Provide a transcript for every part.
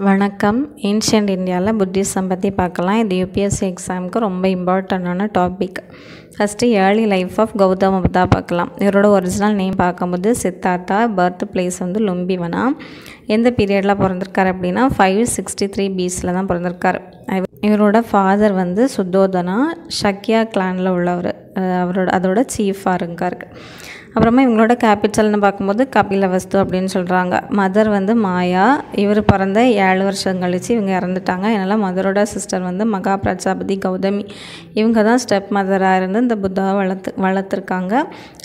வணக்கம். ஏன்ஷியன்ட் இந்தியாவில் புத்திசம் பற்றி பார்க்கலாம். இது யூபிஎஸ்சி எக்ஸாமுக்கு ரொம்ப இம்பார்ட்டண்டான topic first early life of Gautama Buddha பார்க்கலாம். இவரோட ஒரிஜினல் நேம் பார்க்கும்போது சித்தார்த்தா பர்த் பிளேஸ் வந்து லும்பிவனா எந்த பீரியடில் பிறந்திருக்கார் அப்படின்னா ஃபைவ் சிக்ஸ்டி த்ரீ பீஸில் தான் பிறந்திருக்கார். இவரோட ஃபாதர் வந்து சுத்தோதனா ஷக்கியா கிளானில் உள்ளவர். அவரோட அதோட சீஃபாக இருக்கார். அப்புறமா இவங்களோட கேபிட்டல்னு பார்க்கும்போது கபிலவஸ்து அப்படின்னு சொல்கிறாங்க மதர் வந்து மாயா. இவர் பிறந்த ஏழு வருஷம் கழித்து இவங்க இறந்துட்டாங்க. அதனால் மதரோட சிஸ்டர் வந்து மகா பிரஜாபதி கௌதமி. இவங்க தான் ஸ்டெப் மதராக இருந்து இந்த புத்தாவை வளர்த்து வளர்த்துருக்காங்க.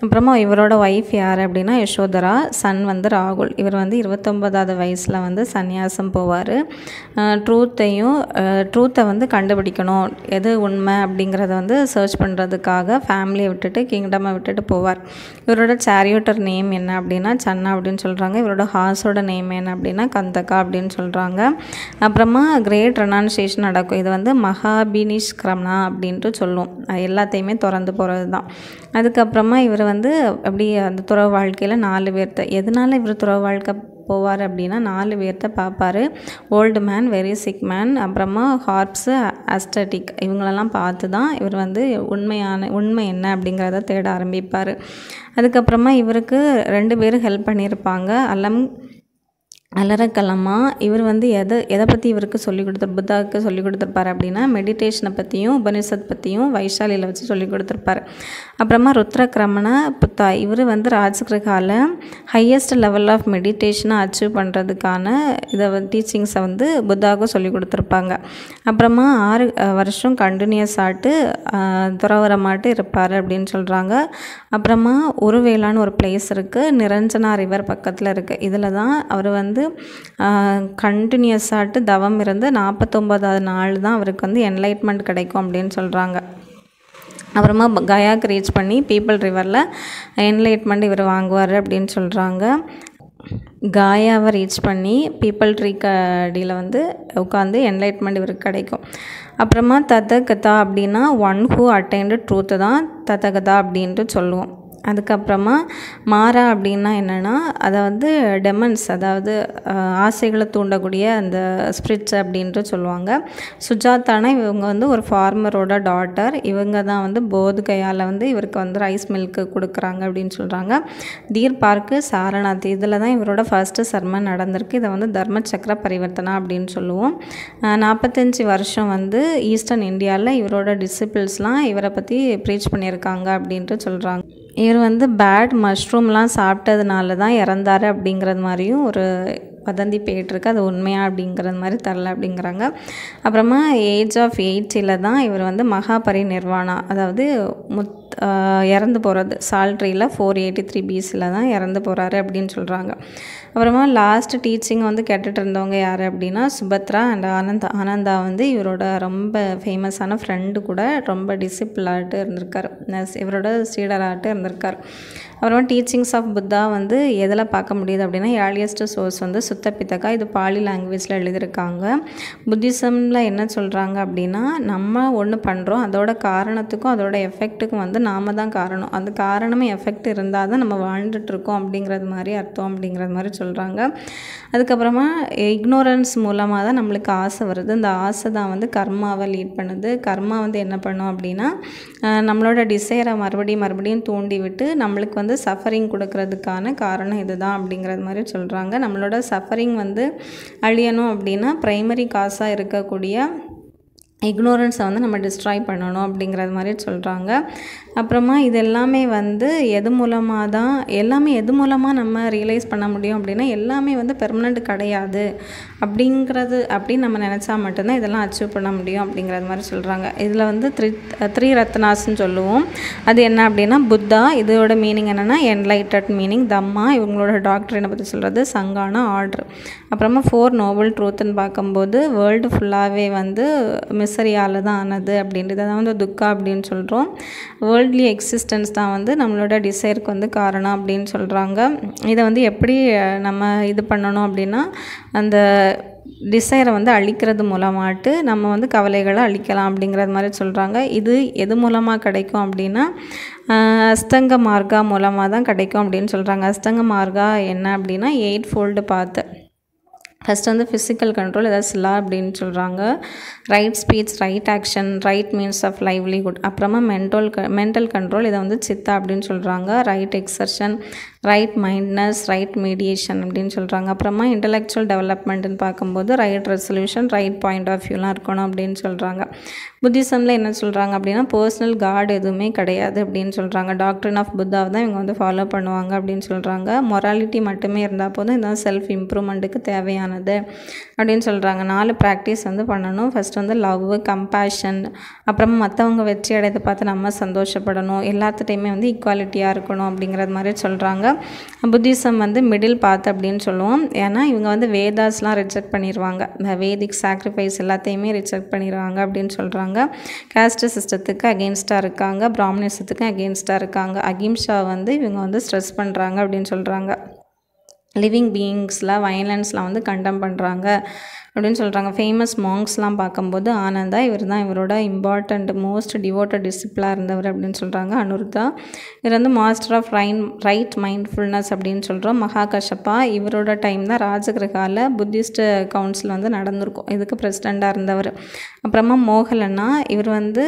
அப்புறமா இவரோட ஒய்ஃப் யார் அப்படின்னா யசோதரா சன் வந்து ராகுல். இவர் வந்து இருபத்தொம்பதாவது வயசில் வந்து சந்நியாசம் போவார். ட்ரூத்தையும் ட்ரூத்தை வந்து கண்டுபிடிக்கணும். எது உண்மை அப்படிங்கிறத வந்து சர்ச் பண்ணுறதுக்காக ஃபேமிலியை விட்டுட்டு கிங்டமை விட்டுட்டு போவார். இவரோட சேரியோட்டர் நேம் என்ன அப்படின்னா சன்னா அப்படின்னு சொல்கிறாங்க இவரோட ஹார்ஸோட நேம் என்ன அப்படின்னா கந்தகா அப்படின்னு சொல்கிறாங்க அப்புறமா கிரேட் ரெனான்சியேஷன் நடக்கும். இது வந்து மகாபினிஷ்கிரமணா அப்படின்ட்டு சொல்லுவோம் எல்லாத்தையுமே திறந்து போகிறது தான் அதுக்கப்புறமா இவர் வந்து அப்படி அந்த துறவு வாழ்க்கையில் நாலு பேர்த்த. எதனால் இவர் துறவு வாழ்க்கை போவார் அப்படின்னா நாலு பேர்த்த பார்ப்பார். Old man very sick man அப்புறமா ஹார்ப்ஸு அஸ்டட்டிக் இவங்களெல்லாம் பார்த்து தான் இவர் வந்து உண்மையான உண்மை என்ன அப்படிங்கிறத தேட ஆரம்பிப்பார். அதுக்கப்புறமா இவருக்கு ரெண்டு பேரும் ஹெல்ப் பண்ணியிருப்பாங்க. அல்லம் அலரக்கலமா இவர் வந்து எதை எதை பற்றி இவருக்கு சொல்லிக் கொடுத்து புத்தாவுக்கு சொல்லி கொடுத்துருப்பாரு அப்படின்னா மெடிடேஷனை பற்றியும் உபனிஷத் பற்றியும் வைஷாலியில் வச்சு சொல்லி கொடுத்துருப்பாரு. அப்புறமா ருத்ரக்ரமண புத்தா. இவர் வந்து ராஜகிரகால ஹையஸ்ட் லெவல் ஆஃப் மெடிடேஷனை அச்சீவ் பண்ணுறதுக்கான இதை டீச்சிங்ஸை வந்து புத்தாவுக்கு சொல்லிக் கொடுத்துருப்பாங்க. அப்புறமா ஆறு வருஷம் கண்டினியூஸ் ஆட்டு துறவரமாட்டு இருப்பார் அப்படின்னு சொல்கிறாங்க அப்புறமா உருவேலான்னு ஒரு பிளேஸ் இருக்குது நிரஞ்சனா ரிவர் பக்கத்தில் இருக்குது இதில் தான் அவர் வந்து கண்டினியூஸாகிட்டு தவம் இருந்து நாற்பத்தொம்போதாவது நாள் தான் அவருக்கு வந்து என்லைட்மெண்ட் கிடைக்கும் அப்படின்னு சொல்கிறாங்க அப்புறமா கயாக்கு ரீச் பண்ணி பீப்பிள் ரிவரில் என்லைட்மெண்ட் இவர் வாங்குவார் அப்படின்னு சொல்கிறாங்க காயாவை ரீச் பண்ணி பீப்பிள் ட்ரீ கடியில் வந்து உட்காந்து என்லைட்மெண்ட் இவருக்கு கிடைக்கும். அப்புறமா தத்தகதா அப்படின்னா ஒன் ஹூ அட்டைன்டு ட்ரூத்து தான் தத்தகதா அப்படின்ட்டு சொல்லுவோம். அதுக்கப்புறமா மாறா அப்படின்னா என்னென்னா அதை வந்து டெமன்ஸ் அதாவது ஆசைகளை தூண்டக்கூடிய அந்த ஸ்பிரிட்ஸ் அப்படின்ட்டு சொல்லுவாங்க. சுஜாதானா இவங்க வந்து ஒரு ஃபார்மரோட டாட்டர் இவங்க தான் வந்து போது கையால் வந்து இவருக்கு வந்து ரைஸ் மில்க்கு கொடுக்குறாங்க அப்படின்னு சொல்கிறாங்க தீர் பார்க்கு சாரநாத் இதில் தான் இவரோட ஃபஸ்ட்டு சர்மன் நடந்திருக்கு. இதை வந்து தர்ம சக்கர பரிவர்த்தனா அப்படின்னு சொல்லுவோம். நாற்பத்தஞ்சு வருஷம் வந்து ஈஸ்டர்ன் இந்தியாவில் இவரோட டிசிபிள்ஸ்லாம் இவரை பற்றி ப்ரீச் பண்ணியிருக்காங்க அப்படின்ட்டு சொல்கிறாங்க இவர் வந்து பேட் மஷ்ரூம்லாம் சாப்பிட்டதுனால தான் இறந்தார் அப்படிங்கிறது மாதிரியும் ஒரு வதந்தி போயிட்டுருக்கு அது உண்மையா அப்படிங்கிறது மாதிரி தரல அப்படிங்கிறாங்க. அப்புறமா ஏஜ் ஆஃப் எயிட்டியில் தான் இவர் வந்து மகாபரி நிர்வாணா அதாவது முத் இறந்து போகிறது சால்ட்ரியில் ஃபோர் எயிட்டி த்ரீ பிஸில் தான் இறந்து போகிறாரு அப்படின்னு சொல்கிறாங்க அப்புறமா லாஸ்ட் டீச்சிங் வந்து கேட்டுட்டு இருந்தவங்க யார் அப்படின்னா சுபத்ரா அண்ட் ஆனந்த் ஆனந்தா வந்து இவரோட ரொம்ப ஃபேமஸான ஃப்ரெண்டு கூட ரொம்ப டிசிப்ளாட்டு இருந்திருக்கார். இவரோட ஸ்டீடராட்டு இருந்திருக்கார். அப்புறமா டீச்சிங்ஸ் ஆஃப் புத்தா வந்து எதில் பார்க்க முடியுது அப்படின்னா ஏர்லியஸ்ட் சோர்ஸ் வந்து சுத்த பித்தக்கா இது பாலி லாங்குவேஜில் எழுதியிருக்காங்க. புத்திசமில் என்ன சொல்கிறாங்க அப்படின்னா நம்ம ஒன்று பண்ணுறோம் அதோட காரணத்துக்கும் அதோட எஃபெக்ட்டுக்கும் வந்து நாம தான் காரணம். அந்த காரணமே எஃபெக்ட் இருந்தால் தான் நம்ம வாழ்ந்துட்டுருக்கோம் அப்படிங்கிறது மாதிரி அர்த்தம் அப்படிங்கிறது மாதிரி சொல்கிறாங்க அதுக்கப்புறமா இக்னோரன்ஸ் மூலமாக தான் நம்மளுக்கு ஆசை வருது. இந்த ஆசை தான் வந்து கர்மாவை லீட் பண்ணுது. கர்மா வந்து என்ன பண்ணும் அப்படின்னா நம்மளோட டிசைரை மறுபடியும் மறுபடியும் தூண்டி விட்டு நம்மளுக்கு வந்து வந்து சஃபரிங் கொடுக்கறதுக்கான காரணம் இதுதான் அப்படிங்கிறது மாதிரி சொல்கிறாங்க நம்மளோட சஃபரிங் வந்து அழியணும் அப்படின்னா ப்ரைமரி காசாக இருக்கக்கூடிய இக்னோரன்ஸை வந்து நம்ம டிஸ்ட்ராய் பண்ணணும் அப்படிங்கிறது மாதிரி சொல்கிறாங்க அப்புறமா இது எல்லாமே வந்து எது மூலமாக தான் எல்லாமே எது மூலமாக நம்ம ரியலைஸ் பண்ண முடியும் அப்படின்னா எல்லாமே வந்து பெர்மனண்ட் கிடையாது அப்படிங்கிறது அப்படின்னு நம்ம நினச்சா மட்டும்தான் இதெல்லாம் அச்சீவ் பண்ண முடியும் அப்படிங்கிறது மாதிரி சொல்கிறாங்க இதில் வந்து த்ரீ த்ரீ ரத்னாஸ்ன்னு சொல்லுவோம். அது என்ன அப்படின்னா புத்தா இதோட மீனிங் என்னென்னா என்லைட்டட் மீனிங் தம்மா இவங்களோட டாக்டர் என்னை பற்றி சொல்கிறது சங்கான ஆர்டர் அப்புறமா ஃபோர் நோபல் ட்ரூத்துன்னு பார்க்கும்போது வேர்ல்டு ஃபுல்லாகவே வந்து மிஸ் மிசரியால் தான் ஆனது அப்படின்றது. இதை வந்து துக்கா அப்படின்னு சொல்கிறோம் வேர்ல்ட்லி எக்ஸிஸ்டன்ஸ் தான் வந்து நம்மளோட டிசைருக்கு வந்து காரணம் அப்படின்னு சொல்கிறாங்க இதை வந்து எப்படி நம்ம இது பண்ணணும் அப்படின்னா அந்த டிசைரை வந்து அழிக்கிறது மூலமாட்டு நம்ம வந்து கவலைகளை அழிக்கலாம் அப்படிங்கிறது மாதிரி சொல்கிறாங்க இது எது மூலமாக கிடைக்கும் அப்படின்னா அஸ்தங்க மார்க்கா மூலமாக தான் கிடைக்கும் அப்படின்னு சொல்கிறாங்க அஸ்தங்க மார்க்கா என்ன அப்படின்னா எயிட் ஃபோல்டு பார்த்து ஃபஸ்ட் வந்து ஃபிசிக்கல் கண்ட்ரோல் ஏதாவது சிலா அப்படின்னு சொல்கிறாங்க right speech right action right means of livelihood அப்புறமா மென்டல் க மென்டல் கண்ட்ரோல் இதை வந்து சித்தா அப்படின்னு சொல்கிறாங்க right exertion right mindness right mediation அப்படின்னு சொல்கிறாங்க அப்புறமா இன்டலெக்சுவல் டெவலப்மெண்ட்டுன்னு பார்க்கும்போது right resolution right point of வியூலாம் இருக்கணும் அப்படின்னு சொல்கிறாங்க புத்திசமில் என்ன சொல்கிறாங்க அப்படின்னா பர்சனல் காட் எதுவுமே கிடையாது அப்படின்னு சொல்கிறாங்க டாக்டர் ஆஃப் புத்தாவை தான் இவங்க வந்து ஃபாலோ பண்ணுவாங்க அப்படின்னு சொல்கிறாங்க மொராலிட்டி மட்டுமே இருந்தால் போதும் இதான் செல்ஃப் இம்ப்ரூவ்மெண்ட்டுக்கு தேவையானது அப்படின்னு சொல்கிறாங்க நாலு ப்ராக்டிஸ் வந்து பண்ணணும். ஃபஸ்ட் வந்து லவ் கம்பேஷன் அப்புறமா மற்றவங்க வெற்றி அடையதை பார்த்து நம்ம சந்தோஷப்படணும். எல்லாத்துட்டையுமே வந்து ஈக்குவாலிட்டியாக இருக்கணும் அப்படிங்கிறது மாதிரி சொல்கிறாங்க புத்திசம் வந்து மிடில் பாத் அப்படின்னு சொல்லுவோம். ஏன்னா இவங்க வந்து வேதாஸ்லாம் ரிஜெக்ட் பண்ணிடுவாங்க இந்த வேதிக் சாக்ரிஃபைஸ் எல்லாத்தையுமே ரிஜெக்ட் பண்ணிடுவாங்க அப்படின்னு சொல்கிறாங்க காஸ்ட் சிஸ்டத்துக்கு அகெயின்ஸ்டாக இருக்காங்க. பிராமணிசத்துக்கு அகெயின்ஸ்டாக இருக்காங்க. அகிம்ஷா வந்து இவங்க வந்து ஸ்ட்ரெஸ் பண்ணுறாங்க அப்படின்னு சொல்கிறாங்க லிவிங் பீயிங்ஸில் வயலன்ஸ்லாம் வந்து கண்டம் பண்ணுறாங்க அப்படின்னு சொல்கிறாங்க ஃபேமஸ் மாங்ஸ்லாம் பார்க்கும்போது ஆனந்தா இவர் தான் இவரோட இம்பார்ட்டண்ட் மோஸ்ட் டிவோட்டட் டிசிப்ளாக இருந்தவர் அப்படின்னு சொல்கிறாங்க அனுருதா இவர் வந்து மாஸ்டர் ஆஃப் ரைன் ரைட் மைண்ட்ஃபுல்னஸ் அப்படின்னு சொல்கிறோம் மகா கஷப்பா இவரோட டைம் தான் ராஜகிரகாவில் புத்திஸ்ட் கவுன்சில் வந்து நடந்திருக்கும். இதுக்கு பிரசிடெண்ட்டாக இருந்தவர். அப்புறமா மோகலன்னா இவர் வந்து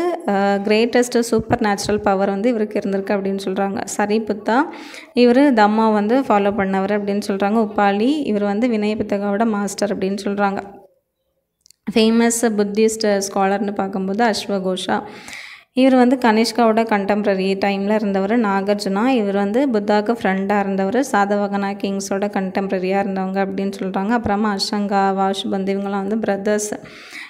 கிரேட்டஸ்ட் சூப்பர் நேச்சுரல் பவர் வந்து இவருக்கு இருந்திருக்கு அப்படின்னு சொல்கிறாங்க சரிபுத்தா இவர் தம்மா வந்து ஃபாலோ பண்ணவர் அப்படின்னு சொல்கிறாங்க உப்பாலி இவர் வந்து வினயபித்தகாவோட மாஸ்டர் அப்படின்னு சொல்கிறாங்க ஃபேமஸ் புத்திஸ்ட் ஸ்காலர்னு பார்க்கும்போது அஸ்வகோஷா இவர் வந்து கனிஷ்காவோட கண்டெம்ப்ரரி டைமில் இருந்தவர். நாகார்ஜுனா இவர் வந்து புத்தாவுக்கு ஃப்ரெண்டாக இருந்தவர். சாதவகனா கிங்ஸோட கண்டெம்ப்ரரியாக இருந்தவங்க அப்படின்னு சொல்கிறாங்க அப்புறமா அஷங்கா வாஷுபந்த் இவங்கெல்லாம் வந்து பிரதர்ஸ்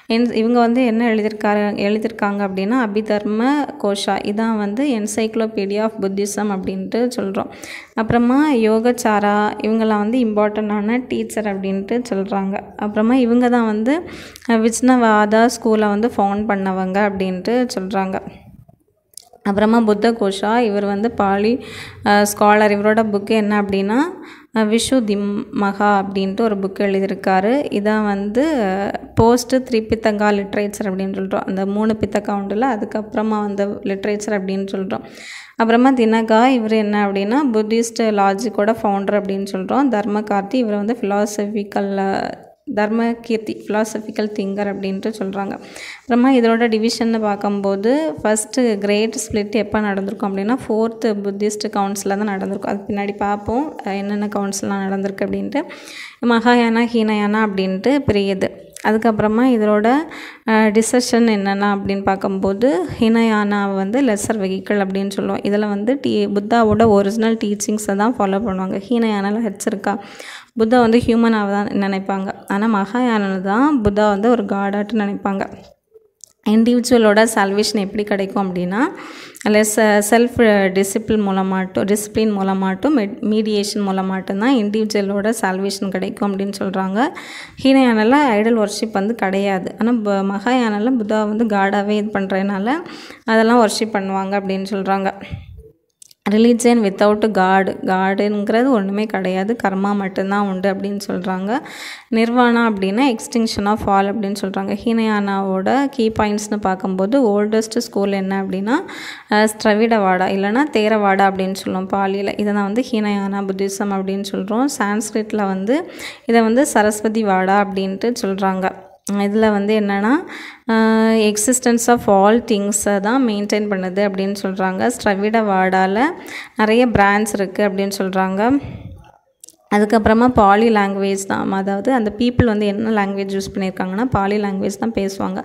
இவங்க வந்து என்ன எழுதியிருக்காரு எழுதியிருக்காங்க அப்படின்னா அபிதர்ம கோஷா. இதான் வந்து என்சைக்ளோபீடியா ஆஃப் புத்திசம் அப்படின்ட்டு சொல்கிறோம் அப்புறமா யோகச்சாரா இவங்கெல்லாம் வந்து இம்பார்ட்டண்டான டீச்சர் அப்படின்ட்டு சொல்கிறாங்க அப்புறமா இவங்க தான் வந்து விஷ்ணவாதா ஸ்கூலை வந்து ஃபவுண்ட் பண்ணவங்க அப்படின்ட்டு சொல்கிறாங்க அப்புறமா புத்த கோஷா இவர் வந்து பாலி ஸ்காலர் இவரோட புக்கு என்ன அப்படின்னா விஷு திம் மகா அப்படின்ட்டு ஒரு புக் எழுதியிருக்காரு. இதான் வந்து போஸ்ட்டு த்ரிபித்தங்கா லிட்ரேச்சர் அப்படின்னு சொல்கிறோம் அந்த மூணு பித்தக்கா உண்டுல அதுக்கப்புறமா வந்து லிட்ரேச்சர் அப்படின்னு சொல்கிறோம் அப்புறமா தினகா இவர் என்ன அப்படின்னா புத்திஸ்ட் லாஜிக்கோட ஃபவுண்டர் அப்படின்னு சொல்கிறோம் தர்ம கார்த்தி இவர் வந்து ஃபிலாசபிக்கல் தர்ம கீர்த்தி ஃபிலாசபிக்கல் திங்கர் அப்படின்ட்டு சொல்கிறாங்க அப்புறமா இதோட டிவிஷன்னு பார்க்கும்போது ஃபஸ்ட்டு கிரேட் ஸ்பிளிட் எப்போ நடந்திருக்கும் அப்படின்னா ஃபோர்த்து புத்திஸ்ட் கவுன்சிலில் தான் நடந்திருக்கும். அது பின்னாடி பார்ப்போம் என்னென்ன கவுன்சிலாம் நடந்திருக்கு அப்படின்ட்டு. மகாயானா ஹீனயானா அப்படின்ட்டு பெரியது. அதுக்கப்புறமா இதோட டிசஷன் என்னென்ன அப்படின்னு பார்க்கும்போது ஹினயானா வந்து லெசர் வெஹிக்கிள் அப்படின்னு சொல்லுவோம். இதில் வந்து டீ புத்தாவோட ஒரிஜினல் டீச்சிங்ஸை தான் ஃபாலோ பண்ணுவாங்க. ஹீனயானால் ஹெட்ஸ் இருக்கா? புத்தா வந்து ஹியூமனாக தான் நினைப்பாங்க. ஆனால் மகாயானில் தான் புத்தா வந்து ஒரு காடாட்டு நினைப்பாங்க. இண்டிவிஜுவலோட சால்வேஷன் எப்படி கிடைக்கும் அப்படின்னா லெஸ் செல்ஃப் டிசிப்ளின் மூலமாகட்டும் டிசிப்ளின் மூலமாட்டும் மீடியேஷன் மூலமாட்டும் தான் இண்டிவிஜுவலோட சால்வேஷன் கிடைக்கும் அப்படின்னு சொல்கிறாங்க ஹீனயானில் ஐடல் ஒர்ஷிப் வந்து கிடையாது. ஆனால் மகாயானில் புத்தா வந்து காடாகவே இது பண்ணுறதுனால அதெல்லாம் ஒர்ஷிப் பண்ணுவாங்க அப்படின்னு சொல்கிறாங்க ரிலீஜியன் வித்தவுட் காடு காடுங்கிறது ஒன்றுமே கிடையாது. கர்மா மட்டும்தான் உண்டு அப்படின்னு சொல்கிறாங்க நிர்வாணா அப்படின்னா எக்ஸ்டிங்ஷன் ஆஃப் ஆல் அப்படின்னு சொல்கிறாங்க ஹீனயானாவோட கீ பாயிண்ட்ஸ்னு பார்க்கும்போது ஓல்டஸ்ட் ஸ்கூல் என்ன அப்படின்னா ஸ்ட்ரவிடவாடா இல்லைனா தேரவாடா அப்படின்னு சொல்லுவோம் பாலியில். இதை தான் வந்து ஹீனயானா புத்திசம் அப்படின்னு சொல்கிறோம் சான்ஸ்கிரிட்டில் வந்து இதை வந்து சரஸ்வதி வாடா அப்படின்ட்டு சொல்கிறாங்க இதில் வந்து என்னென்னா எக்ஸிஸ்டன்ஸ் ஆஃப் ஆல் திங்ஸை தான் மெயின்டைன் பண்ணுது அப்படின்னு சொல்கிறாங்க ஸ்ட்ரவிட வார்டால் நிறைய பிராண்ட்ஸ் இருக்குது அப்படின்னு சொல்கிறாங்க அதுக்கப்புறமா பாலி லாங்குவேஜ் தான். அதாவது அந்த பீப்புள் வந்து என்ன லாங்குவேஜ் யூஸ் பண்ணியிருக்காங்கன்னா பாலி லாங்குவேஜ் தான் பேசுவாங்க.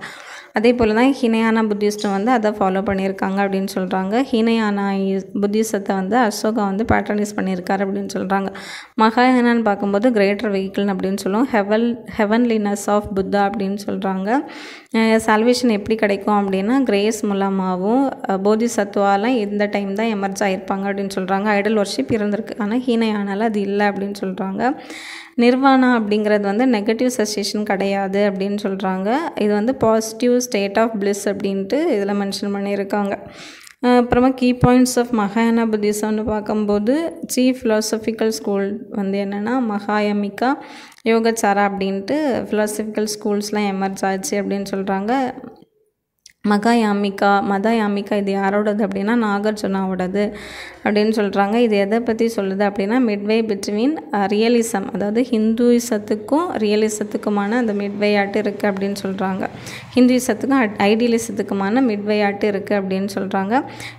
அதே போல் தான் ஹினயானா புத்திஸ்ட்டும் வந்து அதை ஃபாலோ பண்ணியிருக்காங்க அப்படின்னு சொல்கிறாங்க ஹினயானா புத்திசத்தை வந்து அசோகா வந்து பேட்டர்னைஸ் பண்ணியிருக்காரு அப்படின்னு சொல்கிறாங்க மகாயானான்னு பார்க்கும்போது கிரேட்டர் வெஹிக்கிள் அப்படின்னு சொல்லுவோம். ஹெவல் ஹெவன்லினஸ் ஆஃப் புத்தா அப்படின்னு சொல்கிறாங்க சால்வேஷன் எப்படி கிடைக்கும் அப்படின்னா கிரேஸ் மூலமாகவும் போதிசத்துவாலாம் இந்த டைம் தான் எமர்ஜ் ஆகிருப்பாங்க அப்படின்னு சொல்கிறாங்க ஐடல் ஒர்ஷிப் இருந்திருக்கு. ஆனால் ஹீனயானால் அது இல்லை அப்படின்னு சொல்கிறாங்க நிர்வாணா அப்படிங்கிறது வந்து நெகட்டிவ் செசேஷன் கிடையாது அப்படின்னு சொல்கிறாங்க இது வந்து பாசிட்டிவ் ஸ்டேட் ஆஃப் பிளிஸ் அப்படின்ட்டு இதில் மென்ஷன் பண்ணியிருக்காங்க. அப்புறமா கீ பாயிண்ட்ஸ் ஆஃப் மகாயானா புத்திசம்னு பார்க்கும்போது சீஃப் ஃபிலாசபிக்கல் ஸ்கூல் வந்து என்னென்னா மகாயமிகா யோகச்சாரா அப்படின்ட்டு ஃபிலாசபிக்கல் ஸ்கூல்ஸ்லாம் எமர்ஜ் ஆச்சு அப்படின்னு சொல்கிறாங்க மகாயாமிகா மதாயாமிகா இது யாரோடது அப்படின்னா நாகார்ஜுனாவோடது அப்படின்னு சொல்கிறாங்க இது எதை பற்றி சொல்லுது அப்படின்னா மிட்வே பிட்வீன் ரியலிசம் அதாவது ஹிந்துயிசத்துக்கும் ரியலிசத்துக்குமான அந்த மிட்வே ஆட்டு இருக்குது அப்படின்னு சொல்கிறாங்க ஹிந்துயிசத்துக்கும் ஐடியலிசத்துக்குமான மிட்வே ஆட்டு இருக்குது அப்படின்னு சொல்கிறாங்க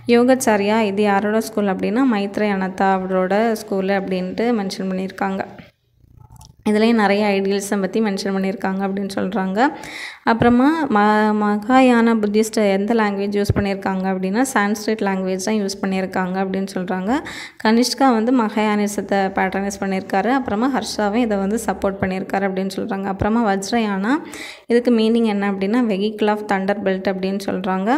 யோகாச்சாரியா இது யாரோட ஸ்கூல் அப்படின்னா மைத்ரே அனதா அவரோட ஸ்கூலு அப்படின்ட்டு மென்ஷன் பண்ணியிருக்காங்க. இதுலேயும் நிறைய ஐடியல்ஸை பற்றி மென்ஷன் பண்ணியிருக்காங்க அப்படின்னு சொல்கிறாங்க அப்புறமா ம மகாயான புத்திஸ்ட் எந்த லாங்குவேஜ் யூஸ் பண்ணியிருக்காங்க அப்படின்னா சான்ஸ்கிரிட் லாங்குவேஜ் தான் யூஸ் பண்ணியிருக்காங்க அப்படின்னு சொல்கிறாங்க கனிஷ்கா வந்து மகாயானிசத்தை பேட்டர்னைஸ் பண்ணியிருக்காரு. அப்புறமா ஹர்ஷாவும் இதை வந்து சப்போர்ட் பண்ணியிருக்காரு அப்படின்னு சொல்கிறாங்க அப்புறமா வஜ்ரயானா இதுக்கு மீனிங் என்ன அப்படின்னா வெஹிக்கிள் ஆஃப் தண்டர் பெல்ட் அப்படின்னு சொல்கிறாங்க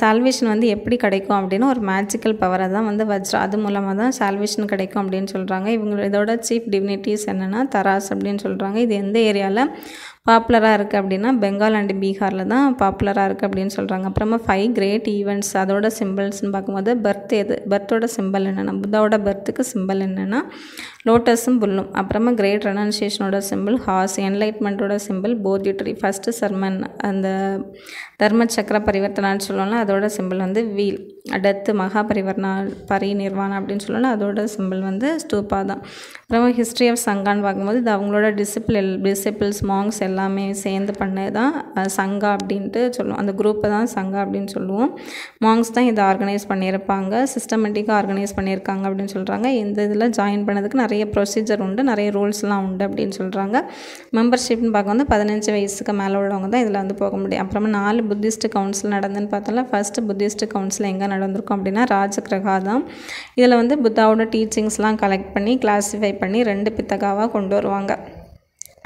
சால்வேஷன் வந்து எப்படி கிடைக்கும் அப்படின்னா ஒரு மேஜிக்கல் பவரை தான் வந்து வஜ்ரா அது மூலமாக தான் சால்வேஷன் கிடைக்கும் அப்படின்னு சொல்கிறாங்க இவங்க இதோட சீஃப் டிவினிட்டிஸ் என்னென்னா தராஸ் அப்படின்னு சொல்கிறாங்க இது எந்த ஏரியாவில் பாப்புலராக இருக்குது அப்படின்னா பெங்கால் அண்டு பீகாரில் தான் பாப்புலராக இருக்குது அப்படின்னு சொல்கிறாங்க அப்புறமா ஃபைவ் கிரேட் ஈவெண்ட்ஸ் அதோட சிம்பிள்ஸ்னு பார்க்கும்போது பர்த் எது? பர்த்தோட சிம்பிள் என்னென்னா புத்தாவோட பர்த்துக்கு சிம்பிள் என்னென்னா லோட்டஸும் புல்லும். அப்புறமா கிரேட் ரெனன்சியேஷனோட சிம்பிள் ஹார்ஸ் என்லைட்மெண்ட்டோட சிம்பிள் போதி ஃபஸ்ட்டு சர்மன் அந்த தர்ம சக்கர பரிவர்த்தனான்னு சொல்லுவோம்ல அதோட சிம்பிள் வந்து வீல் டெத்து மகா பரிவர்ணா பரிநிர்வாணம் அப்படின்னு சொல்லுவோம்ல அதோட சிம்பிள் வந்து ஸ்டூப்பா தான். அப்புறமா ஹிஸ்ட்ரி ஆஃப் சங்கான்னு பார்க்கும்போது இது அவங்களோட டிசிப்ளில் டிசிப்பிள்ஸ் மாங்ஸ் எல்லாம் எல்லாமே சேர்ந்து பண்ணது தான் சங்கா அப்படின்ட்டு சொல்லுவோம். அந்த குரூப்பை தான் சங்கா அப்படின்னு சொல்லுவோம். மாங்ஸ் தான் இதை ஆர்கனைஸ் பண்ணியிருப்பாங்க. சிஸ்டமேட்டிக்காக ஆர்கனைஸ் பண்ணியிருக்காங்க அப்படின்னு சொல்கிறாங்க இந்த இதில் ஜாயின் பண்ணதுக்கு நிறைய ப்ரொசீஜர் உண்டு நிறைய ரூல்ஸ்லாம் உண்டு அப்படின்னு சொல்கிறாங்க மெம்பர்ஷிப்னு பார்க்க வந்து பதினஞ்சு வயசுக்கு மேலே உள்ளவங்க தான் இதில் வந்து போக முடியும். அப்புறமா நாலு புத்திஸ்ட் கவுன்சில் நடந்துன்னு பார்த்தோம்ல ஃபஸ்ட்டு புத்திஸ்ட் கவுன்சில் எங்கே நடந்திருக்கும் அப்படின்னா ராஜகிரகா தான். இதில் வந்து புத்தாவோட டீச்சிங்ஸ்லாம் கலெக்ட் பண்ணி கிளாஸிஃபை பண்ணி ரெண்டு பித்தகாவாக கொண்டு வருவாங்க.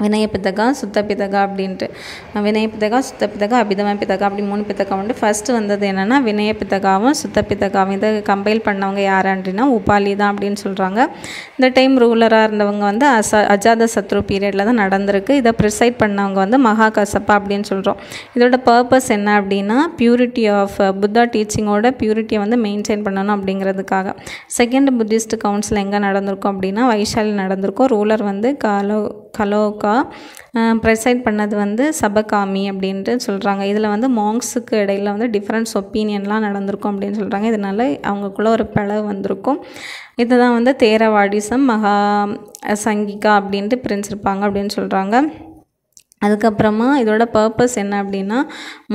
வினய பித்தகா சுத்த பித்தகா அப்படின்ட்டு. வினய பித்தகா சுத்த பித்தகா அபிதம பித்தகா அப்படி மூணு பித்தகா உண்டு. ஃபஸ்ட்டு வந்தது என்னென்னா வினய பித்தகாவும் சுத்த பித்தகாவும். இதை கம்பைல் பண்ணவங்க யார் அப்படின்னா உபாலி தான் அப்படின்னு சொல்கிறாங்க இந்த டைம் ரூலராக இருந்தவங்க வந்து அச அஜாத சத்ரு பீரியடில் தான் நடந்திருக்கு. இதை ப்ரிசைட் பண்ணவங்க வந்து மகா கசப்பா அப்படின்னு சொல்கிறோம் இதோட பர்பஸ் என்ன அப்படின்னா பியூரிட்டி ஆஃப் புத்தா டீச்சிங்கோட பியூரிட்டியை வந்து மெயின்டைன் பண்ணணும் அப்படிங்கிறதுக்காக. செகண்ட் புத்திஸ்ட் கவுன்சில் எங்கே நடந்திருக்கும் அப்படின்னா வைஷாலி நடந்திருக்கும். ரூலர் வந்து கலோ கலோகா ப்ரெசைட் பண்ணது வந்து சபகாமி அப்படின்ட்டு சொல்கிறாங்க இதில் வந்து மாங்ஸுக்கு இடையில் வந்து டிஃப்ரெண்ட்ஸ் ஒப்பீனியன்லாம் நடந்திருக்கும் அப்படின்னு சொல்கிறாங்க இதனால அவங்களுக்குள்ளே ஒரு பிளவு வந்திருக்கும். இதுதான் வந்து தேரவாடிசம் மகா சங்கிகா அப்படின்ட்டு பிரிஞ்சிருப்பாங்க அப்படின்னு சொல்கிறாங்க அதுக்கப்புறமா இதோட பர்பஸ் என்ன அப்படின்னா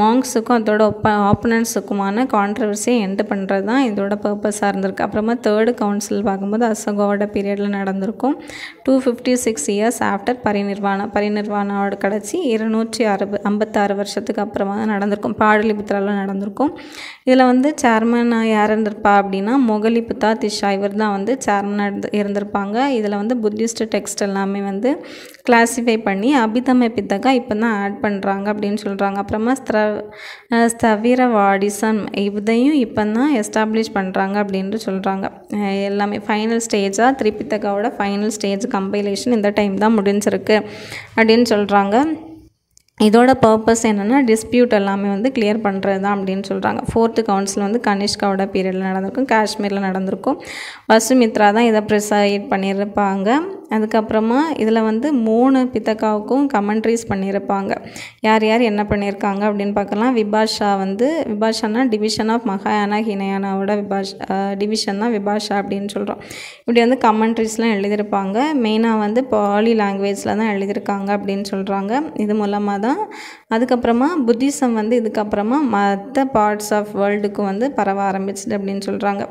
மாங்ஸுக்கும் அதோட ஒப்ப ஆப்பனன்ஸுக்குமான கான்ட்ரவர்சியை எண்டு பண்ணுறது தான் இதோட பர்பஸாக இருந்திருக்கு. அப்புறமா தேர்டு கவுன்சில் பார்க்கும்போது அசோகாவோட பீரியடில் நடந்திருக்கும். Two fifty six years after Parinirvana பரிநிர்வாணாவோட கிடச்சி இருநூற்றி அறுபது ஐம்பத்தாறு வருஷத்துக்கு அப்புறமா தான் நடந்திருக்கும். பாடலிபுத்திராவில் நடந்திருக்கும். இதில் வந்து சேர்மனாக யார் இருந்திருப்பா அப்படின்னா மொகலிபுத்தா திஷா. இவர் தான் வந்து சேர்மனாக இருந்து இருந்திருப்பாங்க. இதில் வந்து புத்திஸ்ட் டெக்ஸ்ட் எல்லாமே வந்து கிளாஸிஃபை பண்ணி அபிதம பித்தகா இப்போ தான் ஆட் பண்ணுறாங்க அப்படின்னு சொல்கிறாங்க அப்புறமா ஸ்திர வாடிசம் இதையும் இப்போ தான் எஸ்டாப்ளிஷ் பண்ணுறாங்க அப்படின்ட்டு சொல்கிறாங்க எல்லாமே ஃபைனல் ஸ்டேஜாக திரிபித்தகாவோட ஃபைனல் ஸ்டேஜ் கம்பைலேஷன் இந்த டைம் தான் முடிஞ்சிருக்கு அப்படின்னு சொல்கிறாங்க இதோட பர்பஸ் என்னென்னா டிஸ்பியூட் எல்லாமே வந்து கிளியர் பண்ணுறது தான் அப்படின்னு சொல்கிறாங்க ஃபோர்த்து கவுன்சில் வந்து கனிஷ்காவோட பீரியடில் நடந்திருக்கும் காஷ்மீரில் நடந்திருக்கும். வசுமித்ரா தான் இதை ப்ரிசைட் பண்ணியிருப்பாங்க. அதுக்கப்புறமா இதில் வந்து மூணு பித்தக்காவுக்கும் கமெண்ட்ரிஸ் பண்ணியிருப்பாங்க. யார் யார் என்ன பண்ணியிருக்காங்க அப்படின்னு பார்க்கலாம். விபாஷா வந்து விபாஷானா டிவிஷன் ஆஃப் மகாயானா ஹினயானாவோட விபாஷ் டிவிஷன் தான் விபாஷா அப்படின்னு சொல்கிறோம் இப்படி வந்து கமெண்ட்ரிஸ்லாம் எழுதியிருப்பாங்க. மெயினாக வந்து பாலி லாங்குவேஜில் தான் எழுதியிருக்காங்க அப்படின்னு சொல்கிறாங்க இது மூலமாக தான். அதுக்கப்புறமா புத்திசம் வந்து இதுக்கப்புறமா மற்ற பார்ட்ஸ் ஆஃப் வேர்ல்டுக்கு வந்து பரவ ஆரம்பிச்சிது அப்படின்னு சொல்கிறாங்க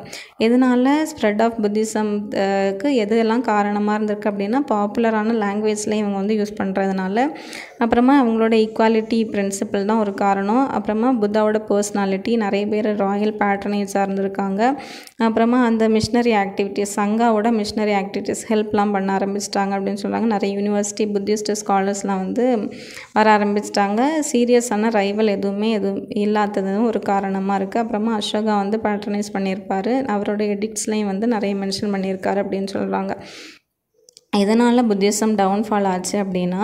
இதனால் ஸ்ப்ரெட் ஆஃப் புத்திசம்க்கு எது எல்லாம் காரணமாக இருந்திருக்கு அப்படின்னா பாப்புலரான லாங்குவேஜில் இவங்க வந்து யூஸ் பண்ணுறதுனால அப்புறமா அவங்களோட ஈக்குவாலிட்டி பிரின்சிபல் தான் ஒரு காரணம். அப்புறமா புத்தாவோட பர்சனாலிட்டி நிறைய பேர் ராயல் பேட்டர்னை இருந்திருக்காங்க. அப்புறமா அந்த மிஷினரி ஆக்டிவிட்டீஸ் சங்காவோட மிஷினரி ஆக்டிவிட்டீஸ் ஹெல்ப்லாம் பண்ண ஆரம்பிச்சிட்டாங்க அப்படின்னு சொல்கிறாங்க நிறைய யூனிவர்சிட்டி புத்திஸ்ட் ஸ்காலர்ஸ்லாம் வந்து வர ஆரம்பிச்சிட்டாங்க. சீரியஸான ரைவல் எதுவுமே எதுவும் இல்லாததும் ஒரு காரணமாக இருக்குது அப்புறமா அசோகா வந்து பேட்டர்னைஸ் பண்ணியிருப்பார். அவரோட எடிக்ட்ஸ்லேயும் வந்து நிறைய மென்ஷன் பண்ணியிருக்காரு அப்படின்னு சொல்கிறாங்க எதனால் புத்திசம் டவுன்ஃபால் ஆச்சு அப்படின்னா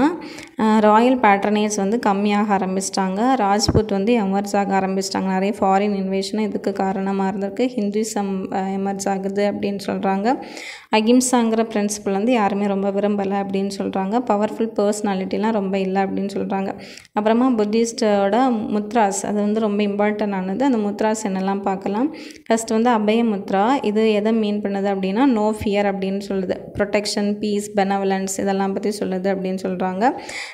ராயல் பேட்டர்னேஸ் வந்து கம்மியாக ஆரம்பிச்சிட்டாங்க. ராஜ்புத் வந்து எமர்ஜ் ஆக ஆரம்பிச்சிட்டாங்க. நிறைய ஃபாரின் இன்வேஷன் இதுக்கு காரணமாக இருந்திருக்கு. ஹிந்துசம் எமர்ஜ் ஆகுது அப்படின்னு சொல்கிறாங்க அகிம்சாங்கிற பிரின்சிபல் வந்து யாருமே ரொம்ப விரும்பலை அப்படின்னு சொல்கிறாங்க பவர்ஃபுல் பர்சனாலிட்டிலாம் ரொம்ப இல்லை அப்படின்னு சொல்கிறாங்க அப்புறமா புத்திஸ்டோட முத்ராஸ் அது வந்து ரொம்ப இம்பார்ட்டன் ஆனது. அந்த முத்ராஸ் என்னெல்லாம் பார்க்கலாம். ஃபஸ்ட் வந்து அபய முத்ரா இது எதை மீன் பண்ணுது அப்படின்னா நோ ஃபியர் அப்படின்னு சொல்லுது. ப்ரொடெக்ஷன் பீஸ் பெனவலன்ஸ் இதெல்லாம் பற்றி சொல்லுது அப்படின்னு சொல்கிறாங்க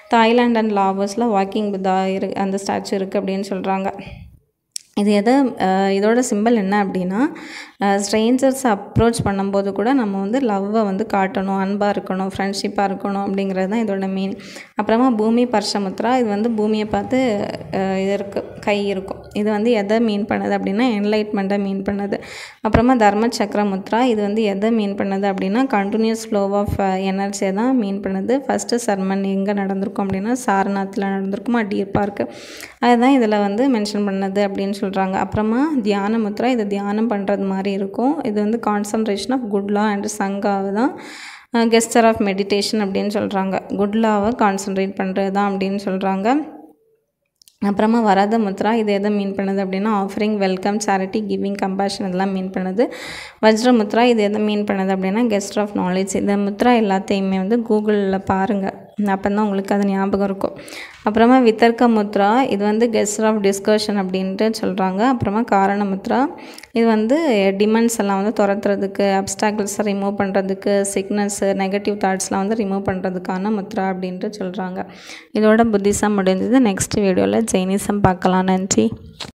தாய்லாண்ட் அண்ட் லாவோஸில் வாக்கிங் புத்தா இரு அந்த ஸ்டாச்சு இருக்குது அப்படின்னு சொல்கிறாங்க இது எதை இதோட சிம்பிள் என்ன அப்படின்னா ஸ்ட்ரேஞ்சர்ஸ் அப்ரோச் பண்ணும்போது கூட நம்ம வந்து லவ்வை வந்து காட்டணும் அன்பாக இருக்கணும் ஃப்ரெண்ட்ஷிப்பாக இருக்கணும் அப்படிங்கிறது தான் இதோட மீன் அப்புறமா பூமி பர்ஷமுத்ரா இது வந்து பூமியை பார்த்து இது இருக்குது கை இருக்கும். இது வந்து எதை மீன் பண்ணுது அப்படின்னா என்லைட்மெண்ட்டை மீன் பண்ணுது. அப்புறமா தர்ம சக்கர முத்ரா இது வந்து எதை மீன் பண்ணுது அப்படின்னா கண்டினியூஸ் ஃப்ளோ ஆஃப் எனர்ஜியை தான் மீன் பண்ணுது. ஃபஸ்ட்டு சர்மன் எங்கே நடந்திருக்கும் அப்படின்னா சாரநாத்தில் நடந்திருக்குமா? டீர் பார்க்கு அதுதான் இதில் வந்து மென்ஷன் பண்ணது அப்படின்னு சொல்கிறாங்க அப்புறமா தியான முத்ரா இது தியானம் பண்ணுறது மாதிரி இருக்கும். இது வந்து concentration of good law and சங்காவை தான் கெஸ்டர் ஆஃப் மெடிடேஷன் அப்படின்னு சொல்கிறாங்க குட் லாவை கான்சன்ட்ரேட் பண்ணுறது தான் அப்படின்னு சொல்கிறாங்க அப்புறமா வராத முத்ரா இது எதை மீன் பண்ணுது அப்படின்னா offering welcome charity giving compassion இதெல்லாம் மீன் பண்ணுது. வஜ்ர முத்ரா இது எதை மீன் பண்ணுது அப்படின்னா கெஸ்ட் ஆஃப் நாலேஜ் இந்த முத்ரா எல்லாத்தையுமே வந்து கூகுளில் பாருங்கள் அப்போ தான் உங்களுக்கு அது ஞாபகம் இருக்கும். அப்புறமா வித்தர்க்க முத்ரா இது வந்து கெஸ்ட் ஆஃப் டிஸ்கஷன் அப்படின்ட்டு சொல்கிறாங்க அப்புறமா காரண முத்ரா இது வந்து டிமண்ட்ஸ் எல்லாம் வந்து துரத்துறதுக்கு அப்டாக்கிள்ஸை ரிமூவ் பண்ணுறதுக்கு சிக்னஸ்ஸு நெகட்டிவ் தாட்ஸ்லாம் வந்து ரிமூவ் பண்ணுறதுக்கான முத்ரா அப்படின்ட்டு சொல்கிறாங்க இதோட புத்திசம் முடிஞ்சது. நெக்ஸ்ட் வீடியோவில் ஜெயினிசம் பார்க்கலாம். நன்றி.